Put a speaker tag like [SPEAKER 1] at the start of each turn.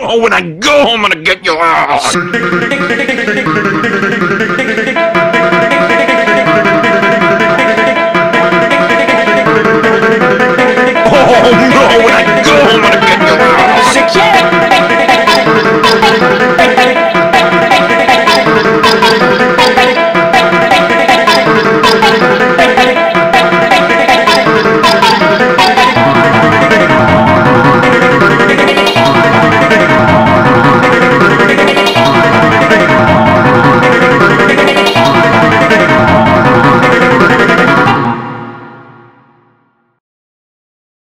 [SPEAKER 1] Oh, when I go home, I'm gonna get your ass.